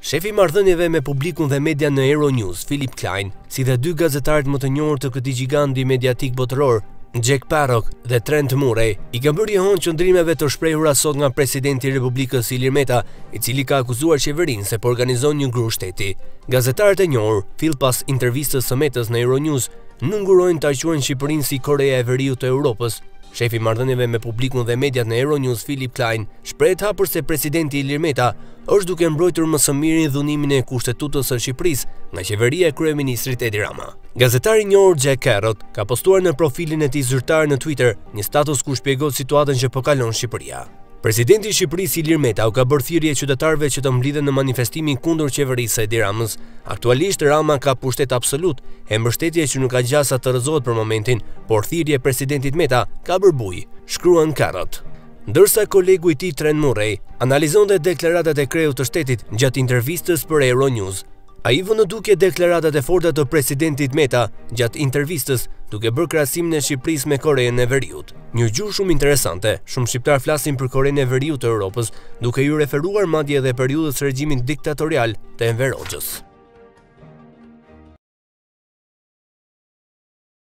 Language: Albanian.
Shefi i marrëdhënieve me publikun dhe media në Euronews, Philip Klein, si dhe dy gazetarët më të njohur të këtij gjiganti mediatik botëror, Jack Parrock dhe Trent Murray, i kanë bërë jehonë qëndrimeve të shprehura sot nga presidenti i Republikës Ilir Meta, i cili ka akuzuar qeverinë se po organizon një grusht shteti. Gazetarët e njohur, fill pas intervistës së Metës në Euronews, nuk ngurrojnë ta quajnë Shqipërinë si Koreja e Veriut të Europës, Shefi i marrëdhënieve me publikun dhe mediat në Euronews, Philip Klein, shprehet hapur se presidenti Ilir Meta është duke mbrojtur më së miri dhunimin e Kushtetutës së Shqipërisë nga qeveria e kryeministrit Edi Rama. Gazetari i njohur Jack Carrot ka postuar në profilin e tij zyrtar në Twitter një status ku shpjegon situatën që po kalon Shqipëria. Presidenti i Shqipërisë, Ilir Meta, u ka bërë thirrje qytetarëve që të mblidhen në manifestimin kundër qeverisë së Edi Ramës. Aktualisht, Rama ka pushtet absolut, e mbështetje që nuk ka gjasa të rrëzohet për momentin, por thirrja e presidentit Meta ka bërë bujë, shkruan Carrot. Ndërsa kolegu i tij Trent Murray analizonte deklaratat e kreut të shtetit gjatë intervistës për Euronews, Ai vë në dukje deklaratat e forta të presidentit Meta gjatë intervistës, duke bërë krahasimin e Shqipërisë me Korenë e Veriut. Një gjuhë shumë interesante, shumë shqiptarë flasin për Korenë e Veriut të Europës, duke iu referuar madje dhe periudhës së regjimit diktatorial të Enver Hoxhës.